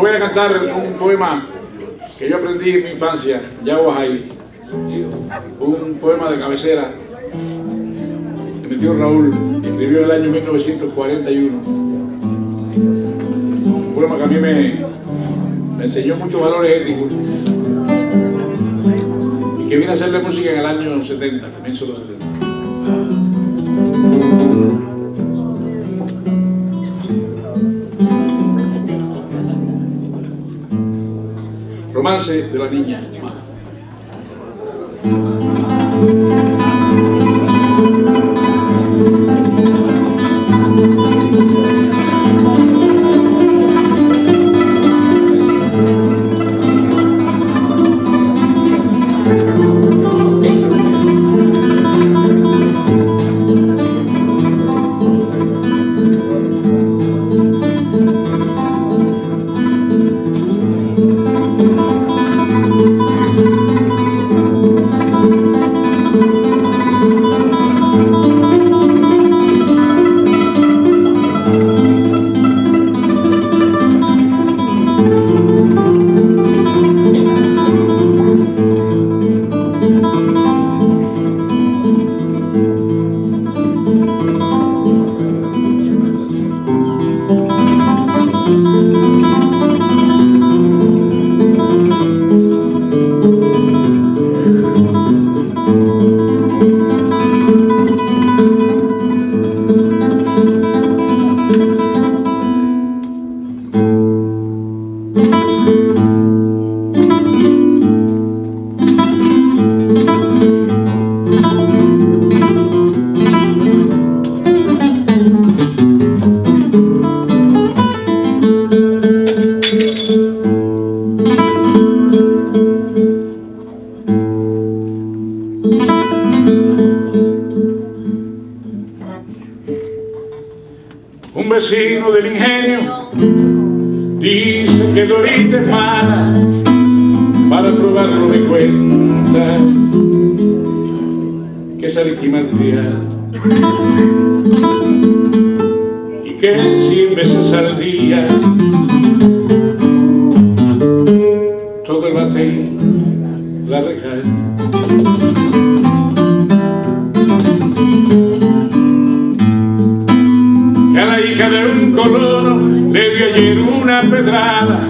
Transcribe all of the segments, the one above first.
cantar un poema que yo aprendí en mi infancia, ya ahí, un poema de cabecera de mi tío Raúl, que escribió en el año 1941. Un poema que a mí me, me enseñó muchos valores éticos y que vine a hacerle música en el año 70, comienzo de los 70. Romance de la niña. Vecino del ingenio. Dice que Dorita es mala, para probarlo me cuenta que es arquimaltrial y que cien veces al día de un colono le dio ayer una pedrada,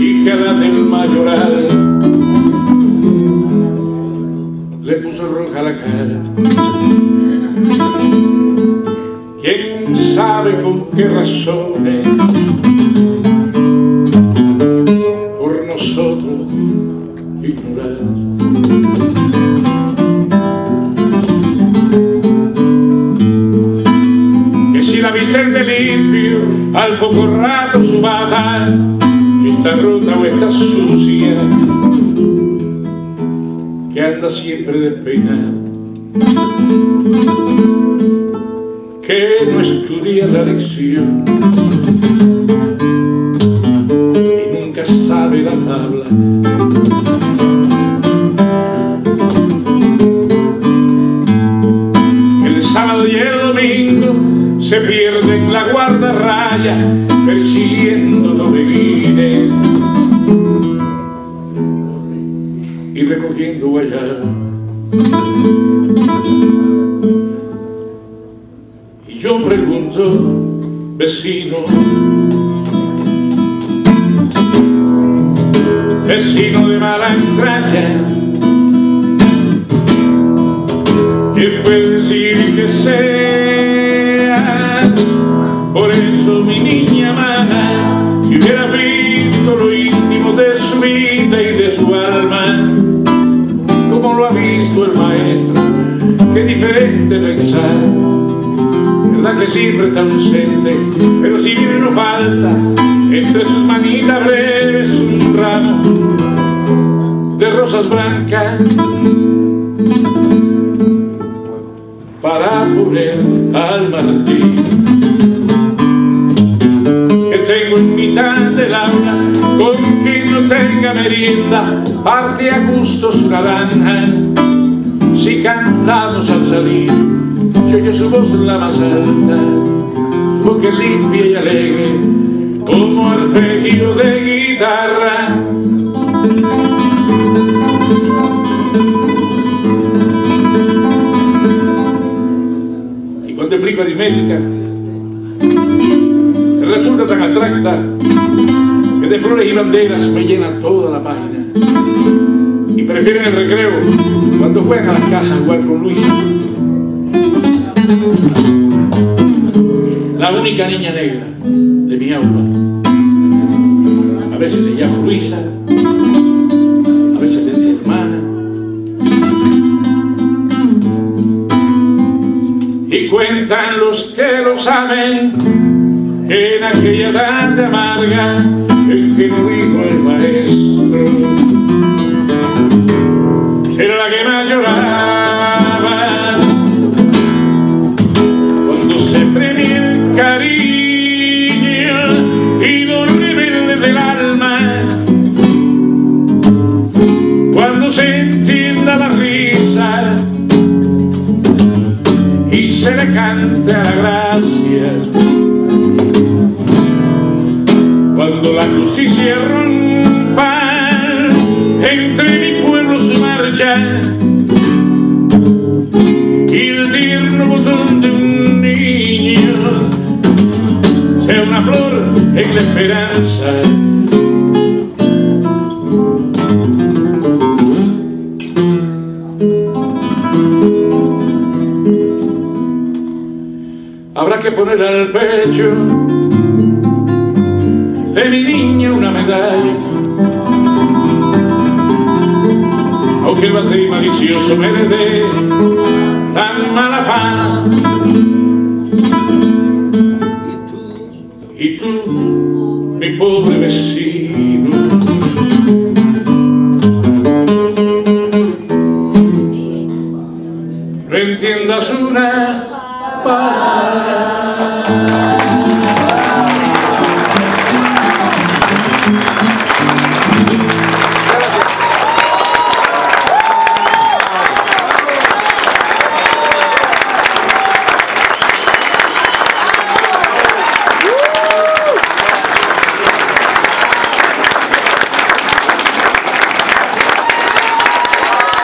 hija del mayoral. Le puso roja la cara. ¿Quién sabe con qué razones? Vicente limpio, al poco rato su bata está rota o está sucia, que anda siempre despeinada, que no estudia la lección se pierde en la guardarraya persiguiendo dobeguines y recogiendo guayar. Y yo pregunto, vecino, vecino de mala entraña, ¿quién puede decir que Por eso mi niña amada, si hubiera visto lo íntimo de su vida y de su alma, como lo ha visto el maestro, qué diferente pensar. Verdad que siempre está ausente, pero si viene no falta, entre sus manitas breves un ramo de rosas blancas para al martín tengo en mitad del aula con quien no tenga merienda parte a gusto su naranja si cantamos al salir yo oye su voz la más alta su limpia y alegre como arpegio de guitarra y cuando explico aritmética resulta tan abstracta que de flores y banderas me llena toda la página. Y prefieren el recreo cuando juegan a las casas jugar con Luisa. La única niña negra de mi aula. A veces se llama Luisa y cuentan los que lo saben. En aquella tarde amarga el que no dijo el maestro se cante a la gracia. Cuando la justicia rompa entre mi pueblo su marcha. Y el tierno botón de un niño sea una flor en la esperanza que poner al pecho de mi niña una medalla. Aunque el batir malicioso me dé tan mala fama. Y tú, mi pobre vecino. No entiendas una para.